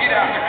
Get out.